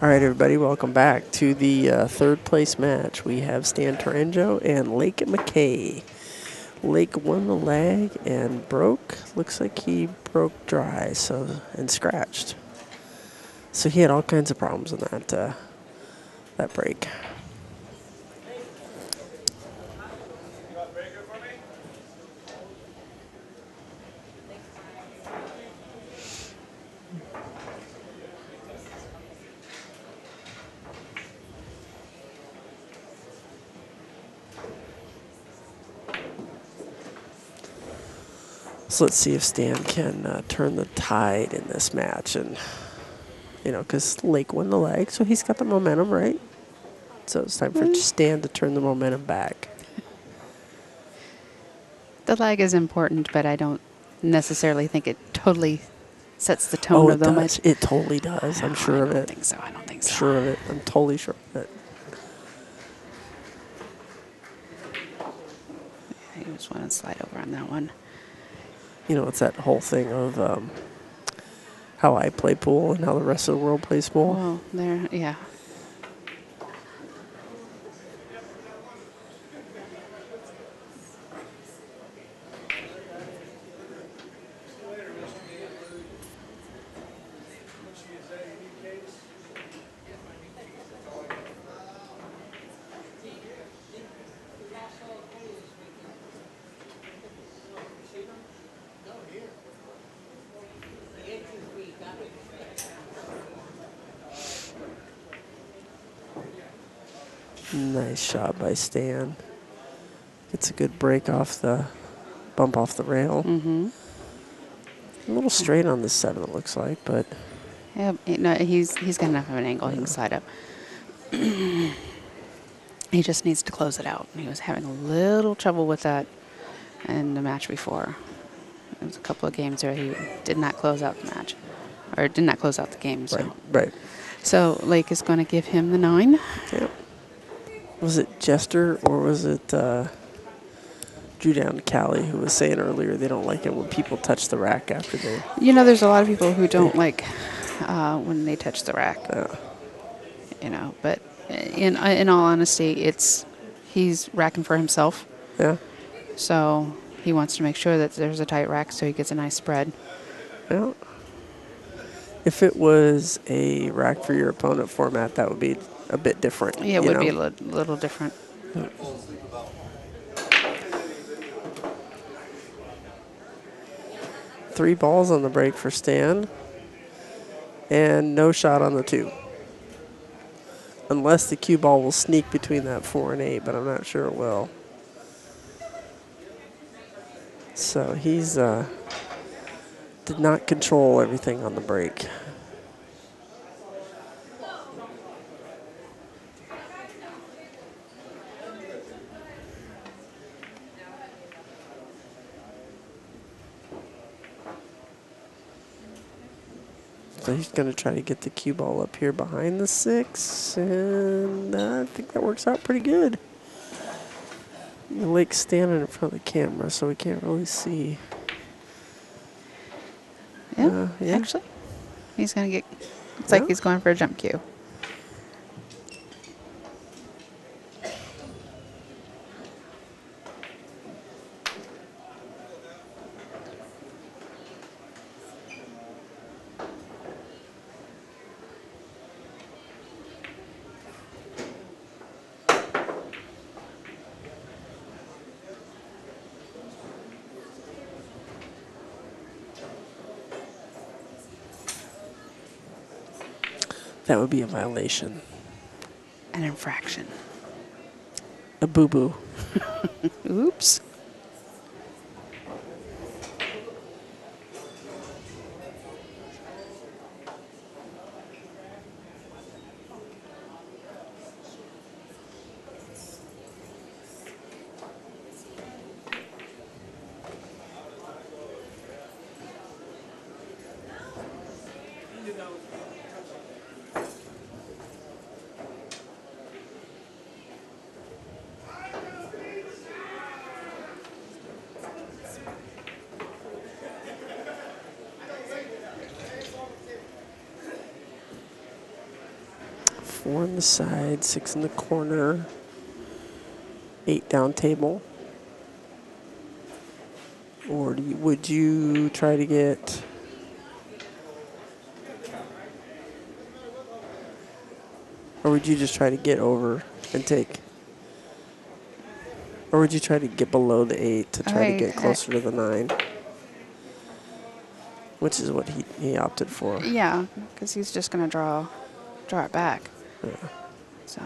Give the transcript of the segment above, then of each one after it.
All right, everybody, welcome back to the uh, third place match. We have Stan Tourangeau and Lake McKay. Lake won the leg and broke. Looks like he broke dry, so and scratched. So he had all kinds of problems in that uh, that break. So let's see if Stan can uh, turn the tide in this match. And, you know, because Lake won the leg, so he's got the momentum, right? So it's time for Mm. Stan to turn the momentum back. The leg is important, but I don't necessarily think it totally sets the tone oh, of the match. It totally does. I'm sure I of don't it. think so. I don't think so. Sure of it. I'm totally sure of it. I just want to slide over on that one. You know, it's that whole thing of um, how I play pool and how the rest of the world plays pool. Well, there, yeah. Nice shot by Stan. Gets a good break off the bump off the rail. Mm-hmm. A little straight on the seven, it looks like, but Yeah, know, he's he's got enough of an angle. He can slide up. he just needs to close it out. He was having a little trouble with that in the match before. There was a couple of games where he did not close out the match, or did not close out the game. So, right, right. so Lake is going to give him the nine. Yep. Was it Jester or was it uh, Drew Down Cali who was saying earlier they don't like it when people touch the rack after they. You know, there's a lot of people who don't like uh, when they touch the rack. Uh, You know, but in in all honesty, it's he's racking for himself. yeah, So he wants to make sure that there's a tight rack so he gets a nice spread. yeah. If it was a rack for your opponent format, that would be a bit different. Yeah, it would be a know? li- little different. Three balls on the break for Stan, and no shot on the two. Unless the cue ball will sneak between that four and eight, but I'm not sure it will. So he's uh, did not control everything on the break. So he's going to try to get the cue ball up here behind the six, and I think that works out pretty good. Lake's standing in front of the camera, so we can't really see. Yeah, Uh, yeah. actually, he's gonna get. It's Yeah. like he's going for a jump cue. That would be a violation. An infraction. A boo boo. Oops. The side, six in the corner, eight down table. Or do you, would you try to get Or would you just try to get over and take? Or would you try to get below the eight to try to get closer to the nine? Which is what he, he opted for. Yeah, because he's just going to draw, draw it back. Yeah. So.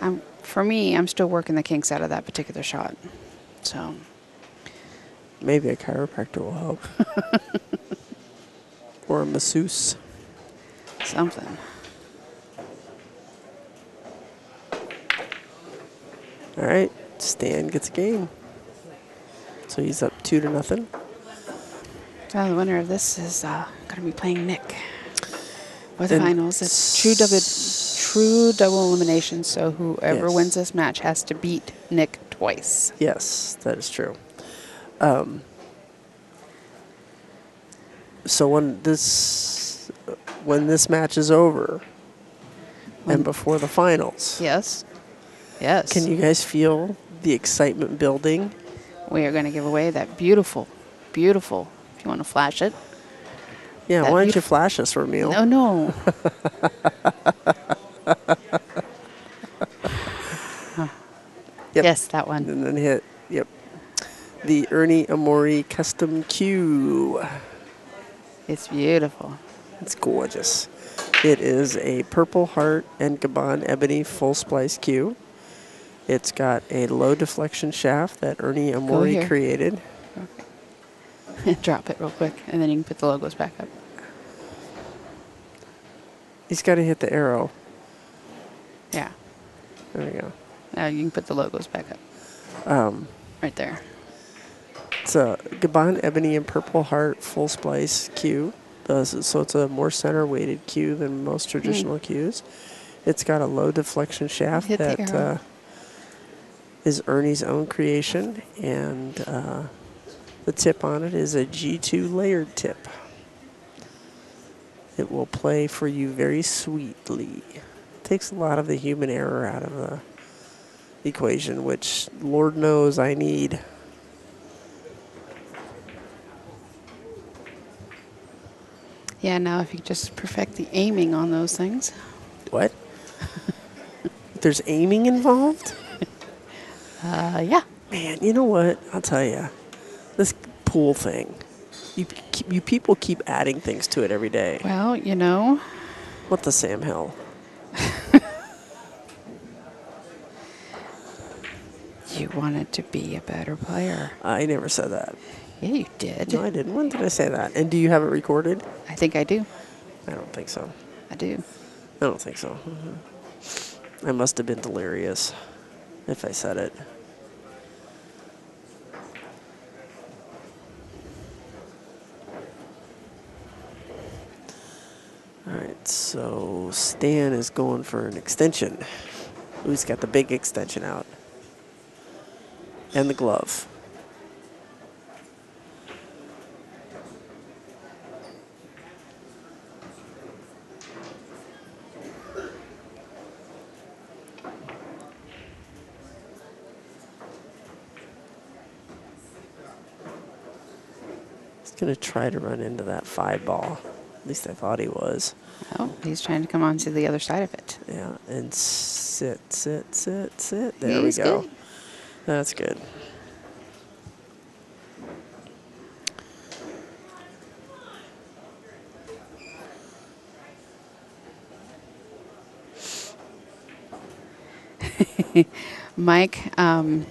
I'm, for me, I'm still working the kinks out of that particular shot. So, Maybe a chiropractor will help. or a masseuse. something. All right, Stan gets a game. So he's up two to nothing. So the winner of this is uh, going to be playing Nick. For the And finals, it's true double, true double elimination. So whoever Yes. wins this match has to beat Nick twice. Yes, that is true. Um, so when this when this match is over When- and before the finals, Yes. Yes. can you guys feel the excitement building? We are going to give away that beautiful, beautiful. If you want to flash it. Yeah, That why don't you flash us, Ramil? No, no. Yep. Yes, that one. And then hit, yep, the Ernie Amori Custom Q. It's beautiful. It's gorgeous. It is a Purple Heart and Gabon Ebony full splice Q. It's got a low deflection shaft that Ernie Amori created. Drop it real quick, and then you can put the logos back up. He's got to hit the arrow. Yeah. There we go. Now you can put the logos back up. Um, Right there. it's a Gabon Ebony and Purple Heart full splice Q. Uh, so it's a more center weighted Q than most traditional Qs. It's got a low deflection shaft Hit that uh, is Ernie's own creation, and uh, the tip on it is a G2 layered tip. It will play for you very sweetly. Takes a lot of the human error out of the equation, which Lord knows I need. Yeah, now if you just perfect the aiming on those things. What? There's aiming involved? Uh, yeah. Man, you know what? I'll tell you. This pool thing. You, keep- you people keep adding things to it every day. Well, you know, What the Sam Hill? you wanted to be a better player. I never said that. Yeah, you did. No, I didn't. When did I say that? And do you have it recorded? I think I do. I don't think so. I do. I don't think so. Mm-hmm. I must have been delirious if I said it. All right, so Stan is going for an extension. He's got the big extension out. And the glove. He's going to try to run into that five ball. Least I thought he was. Oh, he's trying to come on to the other side of it. Yeah, and sit, sit, sit, sit. There He's we go. good. That's good. Mike, um,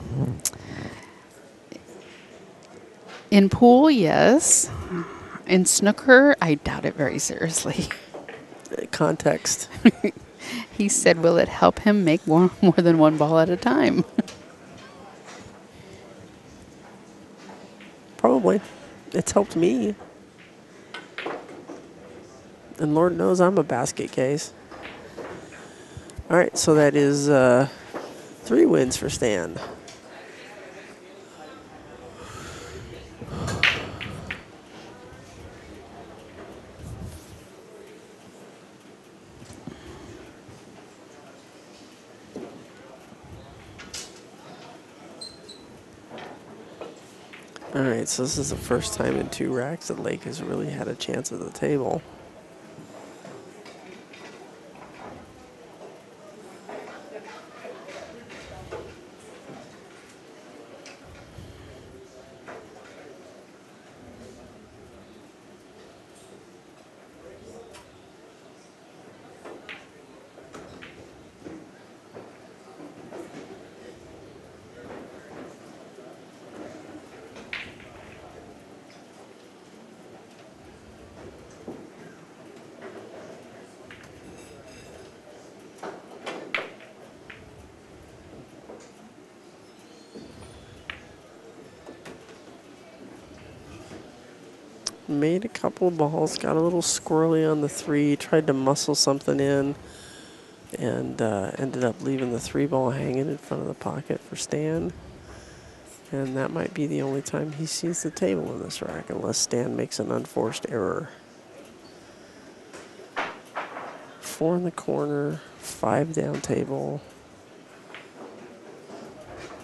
in pool, yes. In snooker, I doubt it very seriously. Context. He said, "Will it help him make more more than one ball at a time?" Probably. It's helped me. And Lord knows I'm a basket case. All right, so that is uh, three wins for Stan. This is the first time in two racks that Lake has really had a chance at the table. Made a couple of balls, got a little squirrely on the three, tried to muscle something in, and uh, ended up leaving the three ball hanging in front of the pocket for Stan. And that might be the only time he sees the table in this rack, unless Stan makes an unforced error. Four in the corner, five down table,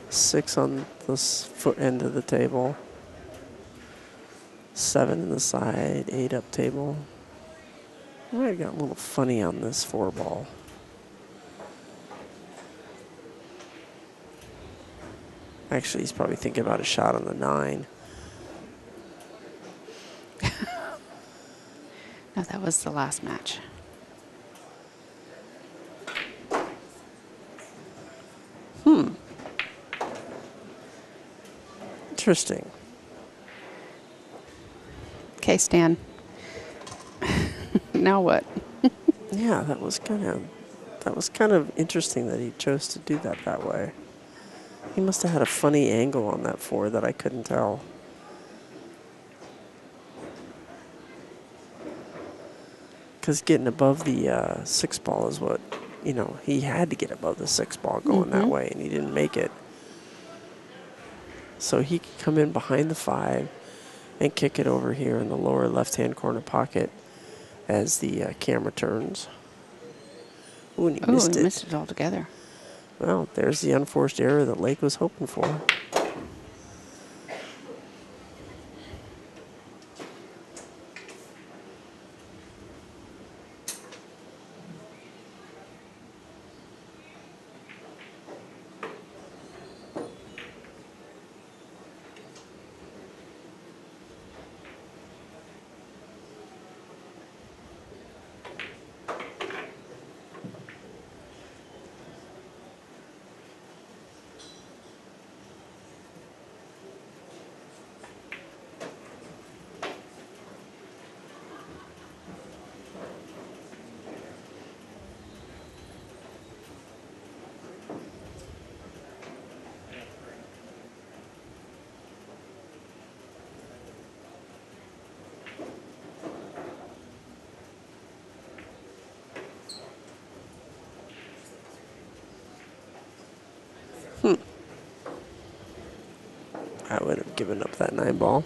six on the foot end of the table seven in the side, eight up table. Might have got a little funny on this four ball. Actually, he's probably thinking about a shot on the nine. No, that was the last match. Hmm. Interesting. Okay, Stan. now what? Yeah, that was kind of that was kind of interesting that he chose to do that that way. He must have had a funny angle on that four that I couldn't tell. Because getting above the uh, six ball is what, you know, he had to get above the six ball going that Mhm. way, and he didn't make it. So he could come in behind the five and kick it over here in the lower left hand corner pocket as the uh, camera turns. Ooh, and he Oh, missed we it. missed it altogether. Well, there's the unforced error that Lake was hoping for. I would have given up that nine ball.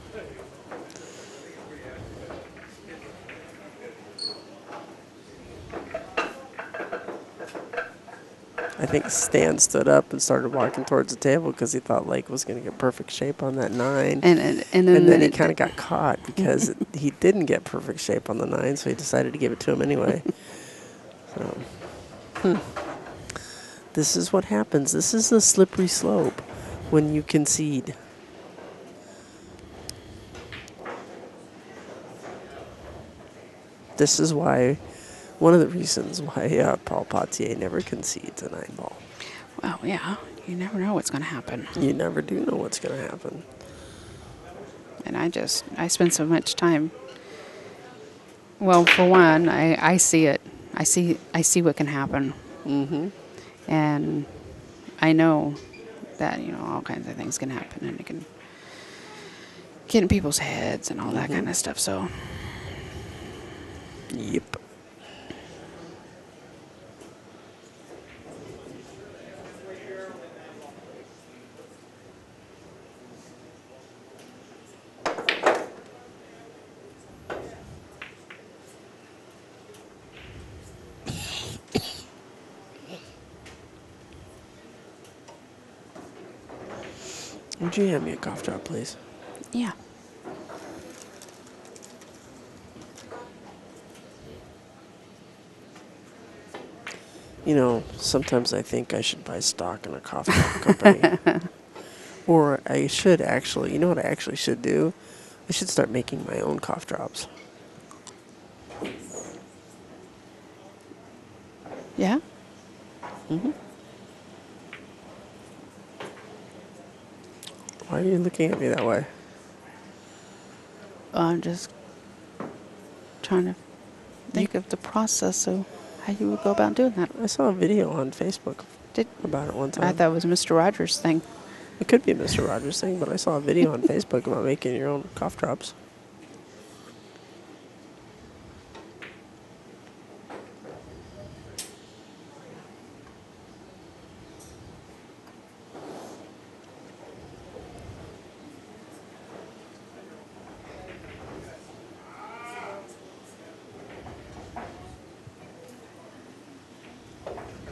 I think Stan stood up and started walking towards the table because he thought Lake was going to get perfect shape on that nine. And and, and then, and then he kind of got caught because it- he didn't get perfect shape on the nine, so he decided to give it to him anyway. so, hmm. this is what happens. This is the slippery slope when you concede. This is why, one of the reasons why uh, Paul Potier never concedes a nine ball. Well, yeah, you never know what's going to happen. You never do know what's going to happen. And I just, I spend so much time. Well, for one, I, I see it. I see, I see what can happen. Mm-hmm. And I know that, you know, all kinds of things can happen and it can get in people's heads and all that kind of stuff. So, Would you hand me a cough drop, please? Yeah. You know, sometimes I think I should buy stock in a cough drop company. or I should actually, you know what I actually should do? I should start making my own cough drops. Yeah? Mm-hmm. Why are you looking at me that way? I'm just trying to think of the process of how you would go about doing that. I saw a video on Facebook Did about it one time. I thought it was Mr. Rogers' thing. It could be a Mr. Rogers thing, but I saw a video on Facebook about making your own cough drops.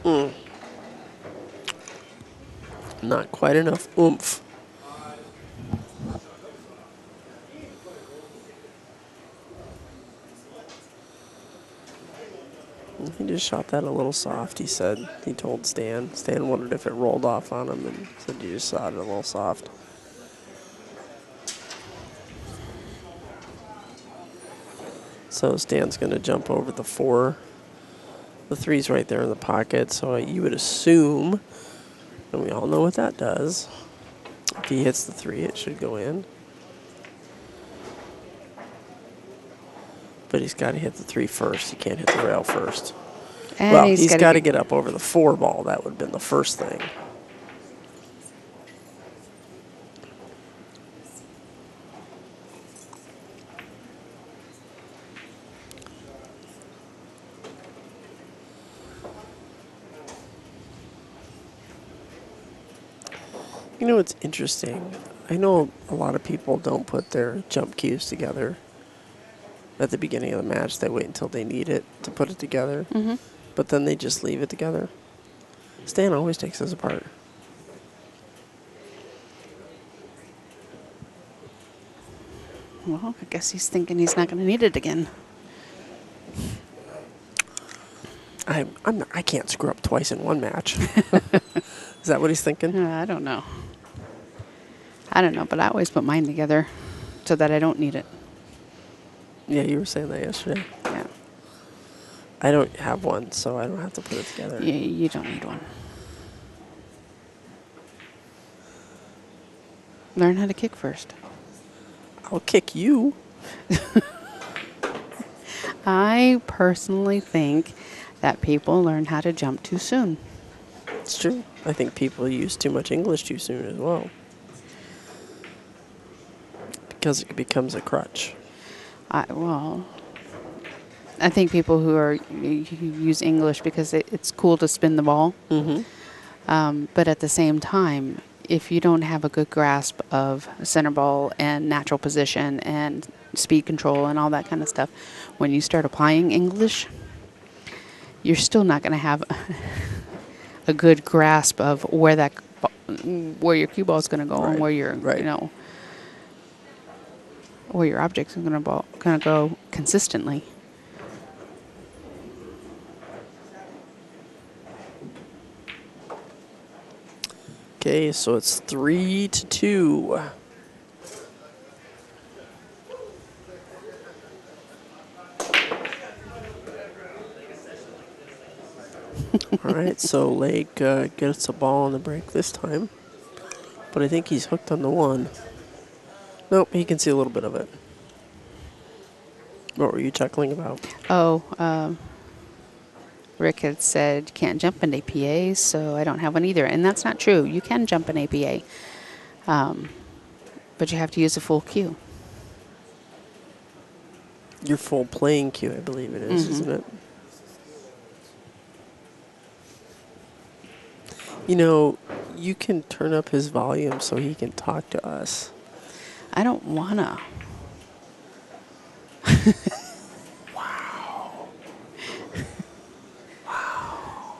Mm. Not quite enough oomph. He just shot that a little soft, he said. He told Stan. Stan wondered if it rolled off on him and said you just shot it a little soft. So Stan's going to jump over the four. The three's right there in the pocket, so you would assume, and we all know what that does. If he hits the three, it should go in. But he's got to hit the three first. He can't hit the rail first. And well, he's gotta get- get up over the four ball. That would have been the first thing. You know it's interesting? I know a lot of people don't put their jump cues together at the beginning of the match. They wait until they need it to put it together, Mhm. but then they just leave it together. Stan always takes us apart. Well, I guess he's thinking he's not going to need it again. I I'm not, I can't screw up twice in one match. Is that what he's thinking? Uh, I don't know. I don't know, but I always put mine together so that I don't need it. Yeah, you were saying that yesterday. Yeah. I don't have one, so I don't have to put it together. You, you don't need one. Learn how to kick first. I'll kick you. I personally think that people learn how to jump too soon. It's true. I think people use too much English too soon as well. Because it becomes a crutch. I, well, I think people who are who use English because it, it's cool to spin the ball, Mm-hmm. um, but at the same time, if you don't have a good grasp of center ball and natural position and speed control and all that kind of stuff, when you start applying English, you're still not going to have a good grasp of where that where your cue ball is going to go Right, and where your right. you know where your objects are going to ball going to go consistently. Okay, so it's three to two. All right, so Lake uh, gets a ball on the break this time, but I think he's hooked on the one. Nope, he can see a little bit of it. What were you chuckling about? Oh, um, Rick had said can't jump an APA, so I don't have one either, and that's not true. You can jump an APA, um, but you have to use a full cue. Your full playing cue, I believe it is, Mhm. isn't it? You know, you can turn up his volume so he can talk to us. I don't wanna. Wow. wow.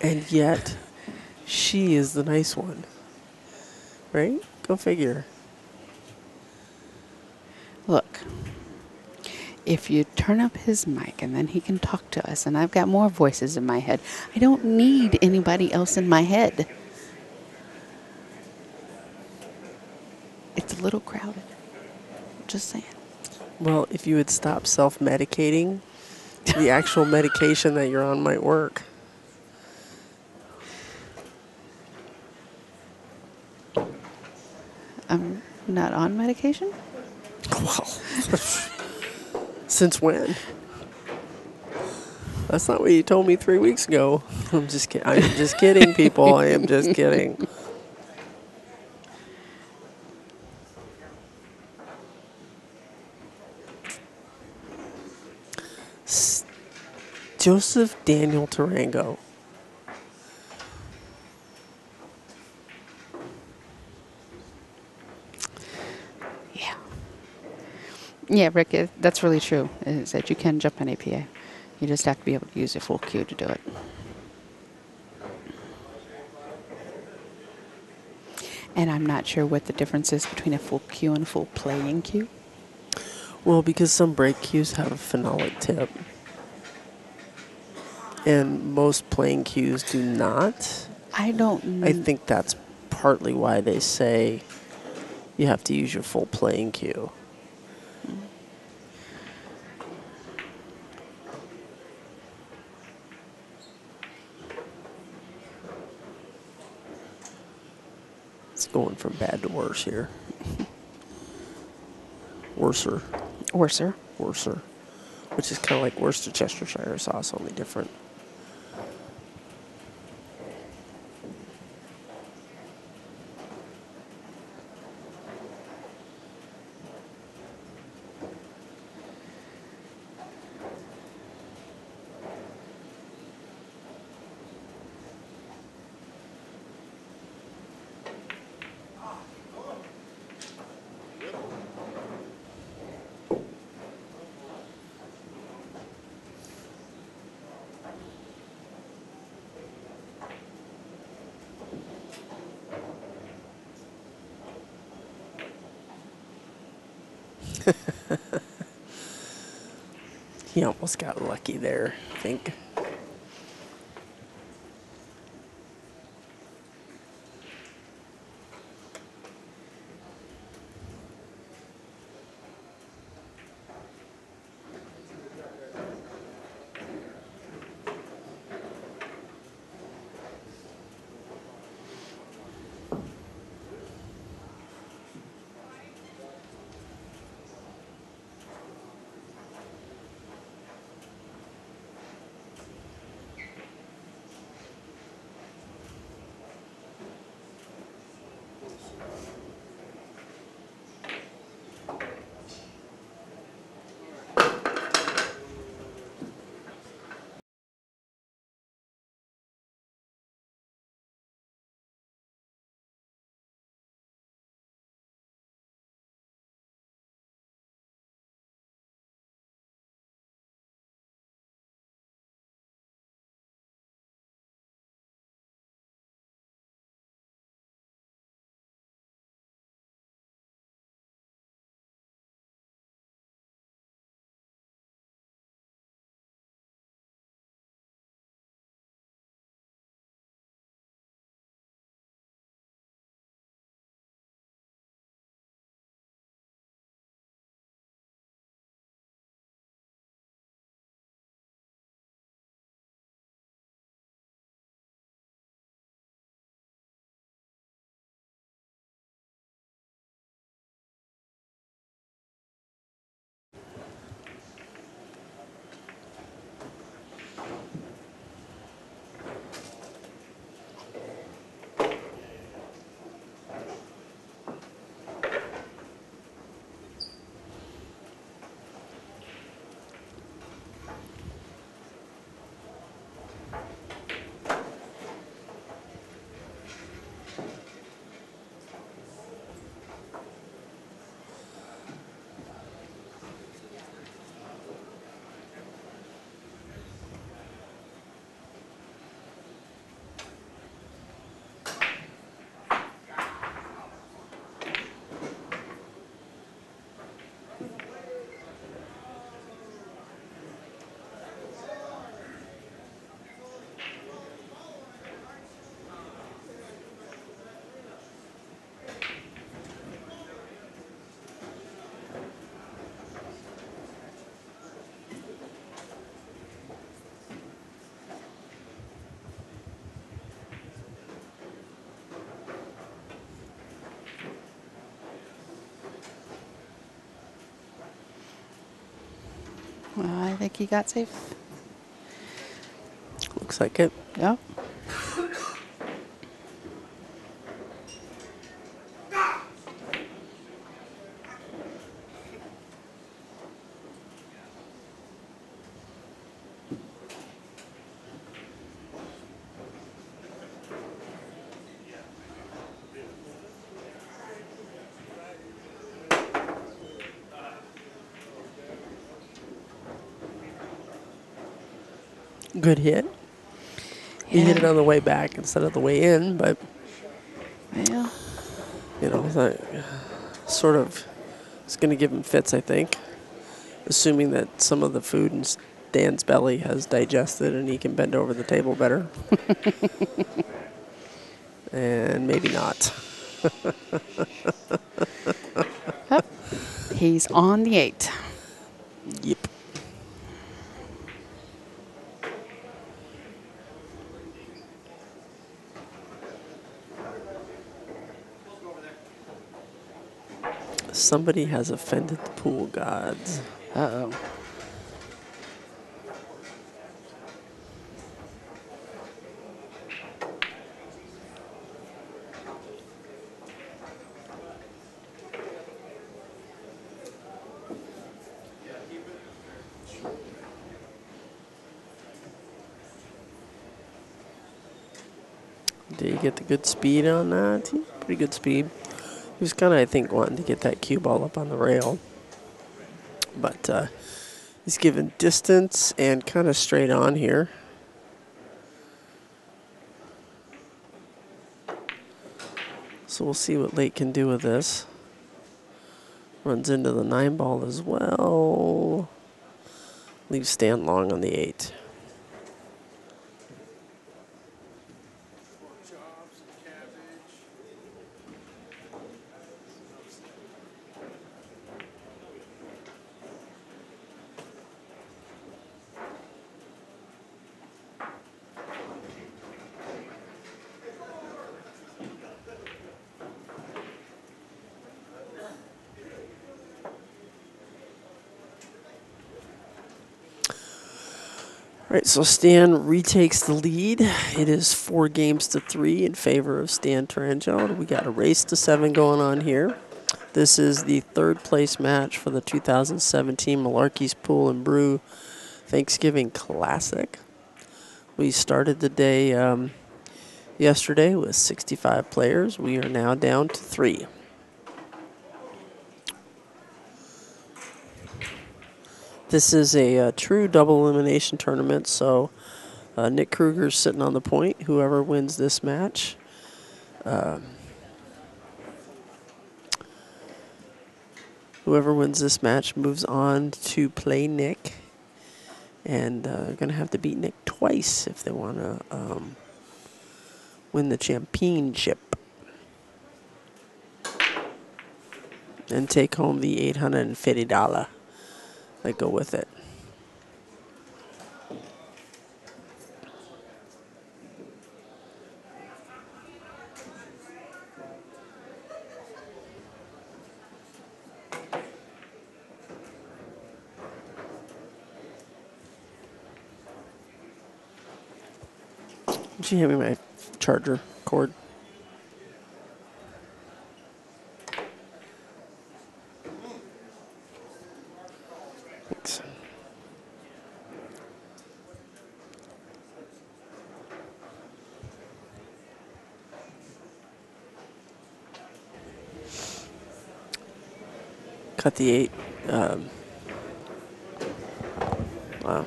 and yet, she is the nice one. Right? Go figure. Look, if you turn up his mic and then he can talk to us, and I've got more voices in my head, I don't need anybody else in my head. It's a little crowded. Just saying. Well, if you would stop self medicating, the actual medication that you're on might work. I'm not on medication? Well, since when? That's not what you told me three weeks ago. I'm just kidding. I'm just kidding, people. I am just kidding. Joseph Daniel Tarango. Yeah. Yeah, Rick, it, that's really true. Is that you can jump an APA. You just have to be able to use your full cue to do it. And I'm not sure what the difference is between a full cue and a full playing cue. Well, because some break cues have a phenolic tip. And most playing cues do not. I don't. I think that's partly why they say you have to use your full playing cue. It's going from bad to worse here. Worser, Worser. worser, which is kind of like Worcestershire sauce, only different. He almost got lucky there, I think. I think he got safe. Looks like it. Yep. Good hit. He hit it on the way back instead of the way in, but yeah, you know, sort of it's going to give him fits, I think. Assuming that some of the food in Dan's belly has digested and he can bend over the table better. and maybe not. he's on the eight. Yep. Somebody has offended the pool gods. Uh oh. Did he get the good speed on that? Pretty good speed. He was kind of, I think, wanting to get that cue ball up on the rail. But uh, he's given distance and kind of straight on here. So we'll see what Lake can do with this. Runs into the nine ball as well. Leaves Stan long on the eight. So Stan retakes the lead. It is four games to three in favor of Stan Tourangeau. We got a race to seven going on here. This is the third place match for the 2017 Malarkey's Pool and Brew Thanksgiving Classic. We started the day um, yesterday with 65 players. We are now down to three. This is a, uh true double elimination tournament, so uh, Nick Kruger's sitting on the point. Whoever wins this match. Um, whoever wins this match moves on to play Nick. And uh, they're going to have to beat Nick twice if they want to um, win the championship. And take home the $850 that go with it. You hand me my charger cord? Cut the eight. Um, wow.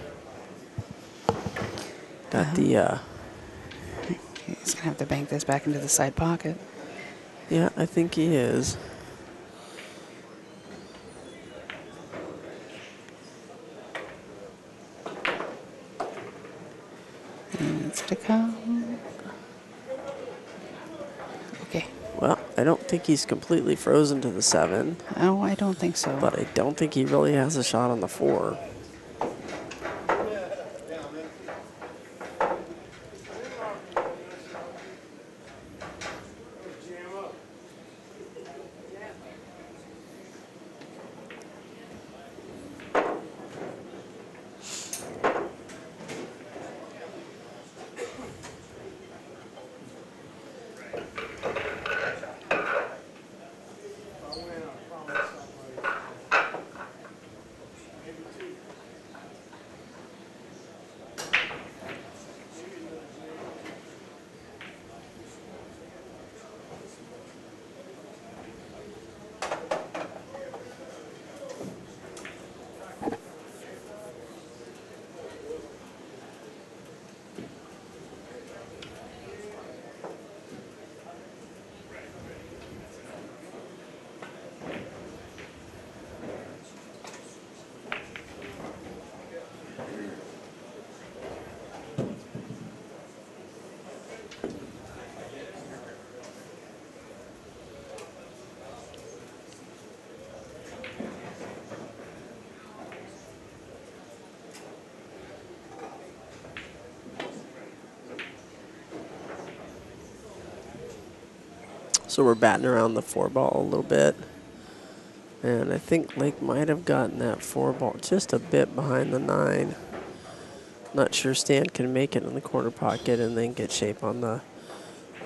Got the, uh, He's gonna have to bank this back into the side pocket. yeah, I think he is. He needs to come. Okay. Well, I don't think he's completely frozen to the seven, Oh, I don't think so. but I don't think he really has a shot on the four. So we're batting around the four ball a little bit. And I think Lake might have gotten that four ball just a bit behind the nine. Not sure Stan can make it in the corner pocket and then get shape on the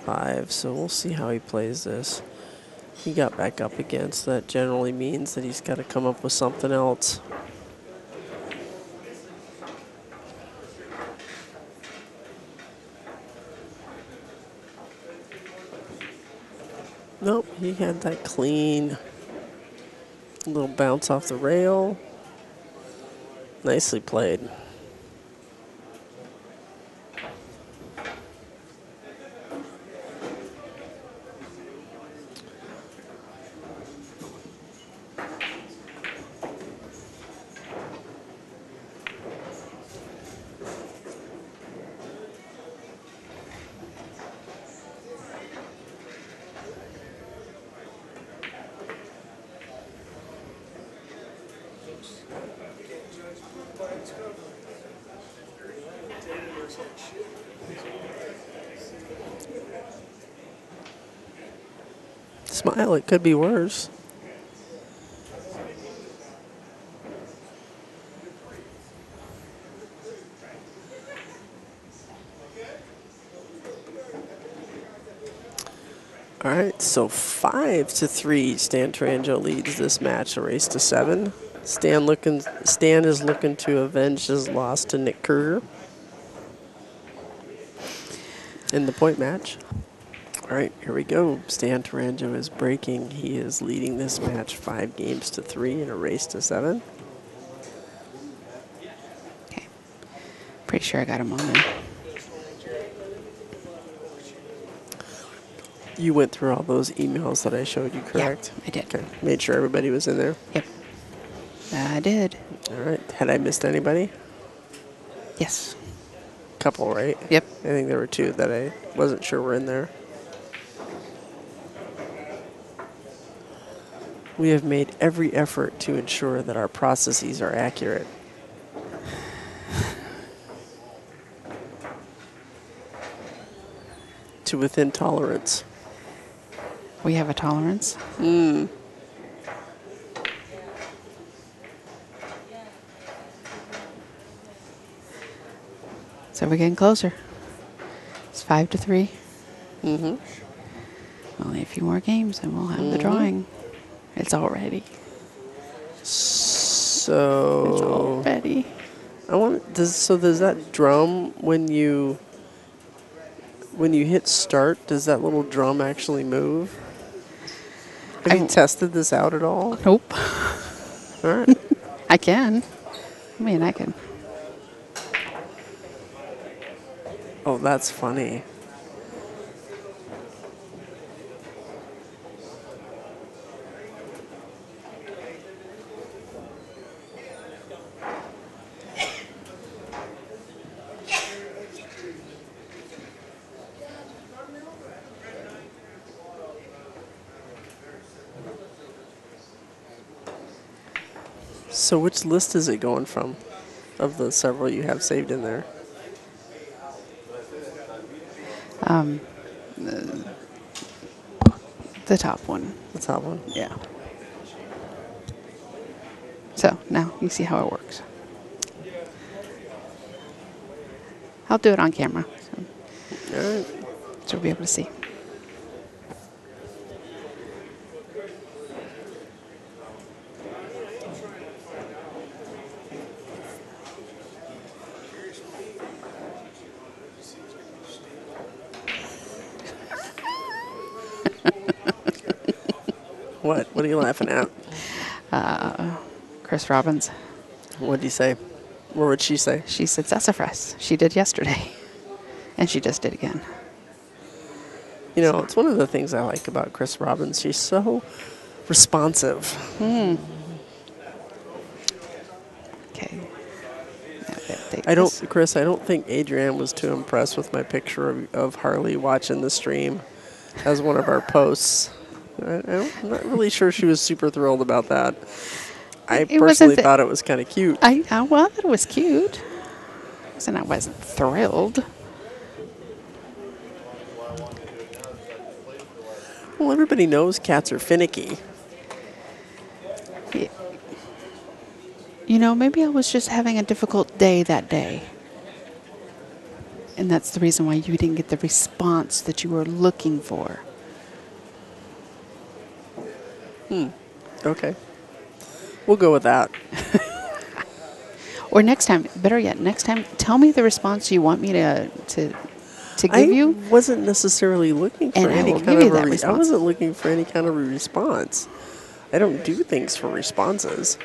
five. So we'll see how he plays this. He got back up against. That generally means that he's got to come up with something else. Nope, he had that clean little bounce off the rail. Nicely played. Smile, it could be worse. All right, so five to three. Stan Tourangeau leads this match, a race to seven. Stan looking, Stan is looking to avenge his loss to Nick Kruger in the point match. All right, here we go. Stan Tourangeau is breaking. He is leading this match five games to three in a race to seven. Okay. Pretty sure I got him on there. You went through all those emails that I showed you, correct? Yeah, I did. Okay, made sure everybody was in there. Yep. I did. All right, had I missed anybody? Yes. Couple, right? Yep. I think there were two that I wasn't sure were in there. We have made every effort to ensure that our processes are accurate. to within tolerance. We have a tolerance. Hmm. So we're getting closer. It's five to three. Mm-hmm. Only a few more games and we'll have the drawing. It's all ready. It's So all. I want does so does that drum when you when you hit start does that little drum actually move? Have I you tested this out at all? Nope. All right. I can. I mean, I can. Oh, that's funny. So which list is it going from of the several you have saved in there? Um, uh, the top one. The top one. Yeah. So now you see how it works. I'll do it on camera so, All right. so you'll be able to see. You laughing at? Uh, Chris Robbins, What did he say? What would she say? she said sassafras. She did yesterday. And she just did again. You know, it's one of the things I like about Chris Robbins. She's so responsive. Hmm. Okay. Gotta take I don't. Chris. I don't think Adrienne was too impressed with my picture of, of Harley watching the stream as one of our posts. I, I'm not really sure she was super thrilled about that. I It personally thought it was kind of cute. I, I well, thought it was cute. And I wasn't thrilled. Well, everybody knows cats are finicky. You know, maybe I was just having a difficult day that day. And that's the reason why you didn't get the response that you were looking for. Hmm. Okay. We'll go with that. Or next time, better yet, next time, tell me the response you want me to to to I give you. I wasn't necessarily looking for And any kind give of a that re- I wasn't looking for any kind of a response. I don't do things for responses.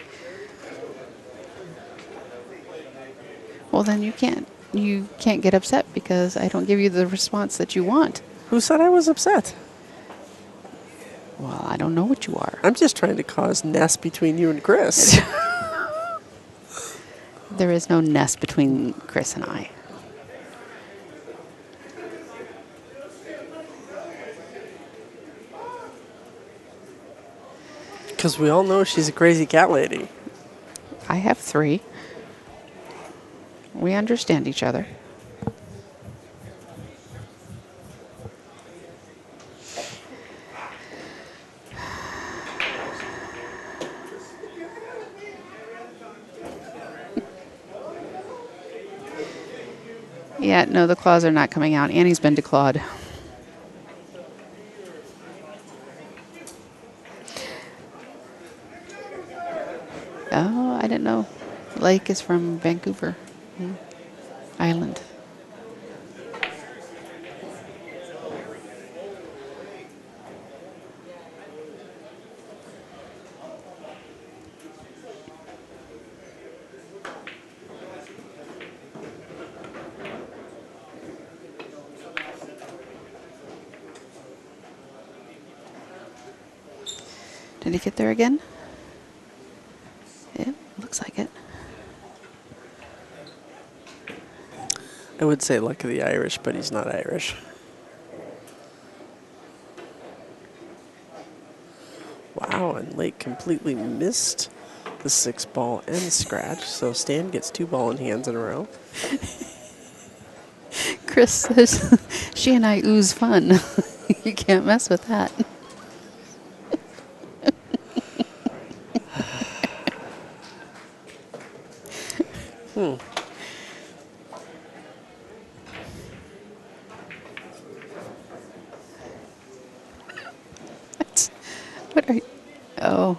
Well, then you can't you can't get upset because I don't give you the response that you want. Who said I was upset? Well, I don't know what you are. I'm just trying to cause nest between you and Chris. There is no nest between Chris and I. Because we all know she's a crazy cat lady. I have three. We understand each other. Yeah, no, the claws are not coming out. Annie's been declawed. Oh, I didn't know. Lake is from Vancouver. Island. Did he get there again? Yep, looks like it. I would say luck of the Irish, but he's not Irish. Wow, and Lake completely missed the six ball and scratch, so Stan gets two ball in hands in a row. Chris says she and I ooze fun. you can't mess with that. What? What are you? Oh.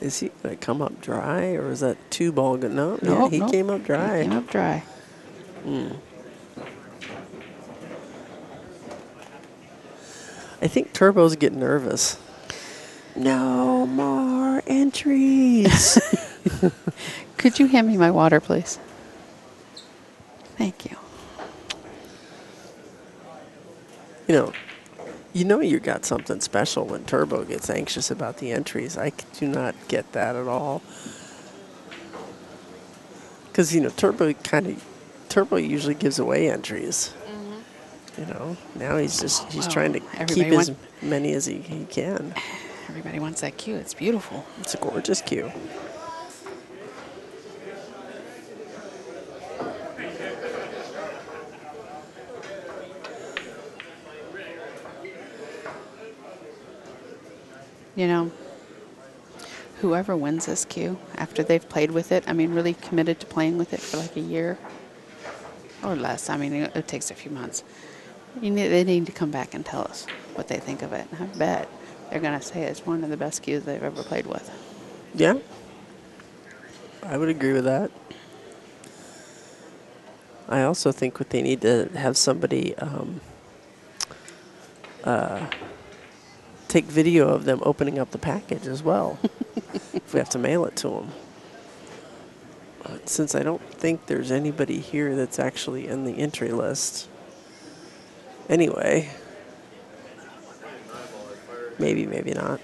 Is he going to come up dry, or is that two ball good? No, No, yeah, he no, came up dry. He came up dry. I think Turbo's getting nervous. No more entries. Could you hand me my water, please? Thank you. you know, you know you got something special when Turbo gets anxious about the entries. I do not get that at all. Because you know, Turbo kind of, Turbo usually gives away entries. Mm-hmm. You know, now he's just he's Well, trying to keep as many as he, he can. Everybody wants that cue. It's beautiful. It's a gorgeous cue. You know, whoever wins this cue after they've played with it, I mean, really committed to playing with it for like a year or less. I mean, it, it takes a few months. You need, they need to come back and tell us what they think of it. And I bet they're going to say it's one of the best cues they've ever played with. Yeah, I would agree with that. I also think what they need to have somebody um, uh, take video of them opening up the package as well if we have to mail it to them. But since I don't think there's anybody here that's actually in the entry list. Anyway, maybe, maybe not.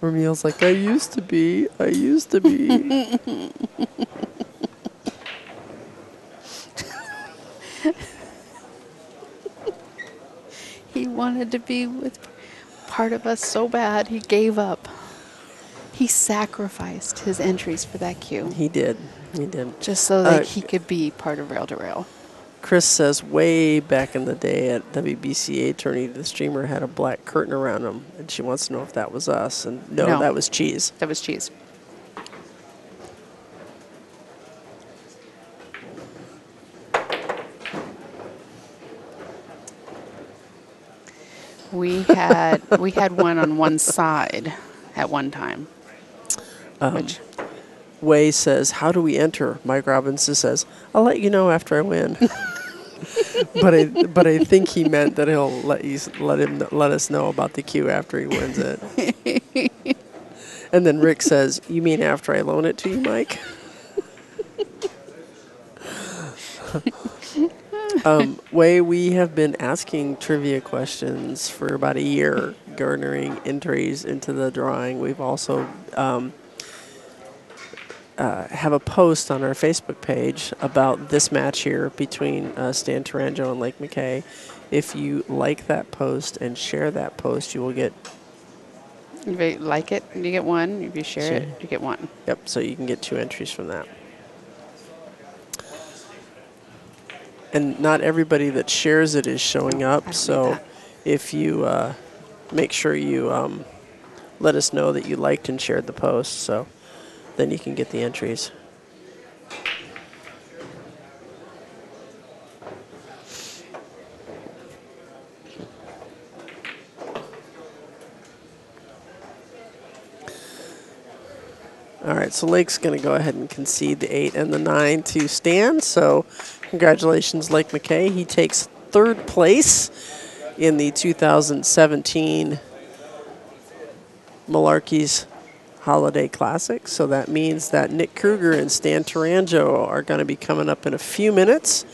Ramil's like, I used to be, I used to be. wanted to be with part of us so bad. He gave up. He sacrificed his entries for that cue He did. He did. just so that Uh, he could be part of Rail to Rail. Chris says way back in the day at WBCA attorney, the streamer had a black curtain around him, and she wants to know if that was us. And no, No. that was cheese. That was cheese. We had we had one on one side at one time. Um, which Way says, "How do we enter?" Mike Robinson says, "I'll let you know after I win." but I but I think he meant that he'll let you let him let us know about the cue after he wins it. and then Rick says, "You mean after I loan it to you, Mike?" Um, Way, we have been asking trivia questions for about a year, garnering entries into the drawing. We've also um, uh, have a post on our Facebook page about this match here between uh, Stan Tourangeau and Lake McKay. If you like that post and share that post, you will get if you like it, you get one. If you share Share. it, you get one. yep. So you can get two entries from that. And not everybody that shares it is showing up. So if you uh, make sure you um, let us know that you liked and shared the post, so then you can get the entries. All right, so Lake's going to go ahead and concede the eight and the nine to Stan. So, congratulations, Lake McKay. He takes third place in the 2017 Malarkey's Holiday Classic. So that means that Nick Kruger and Stan Tourangeau are going to be coming up in a few minutes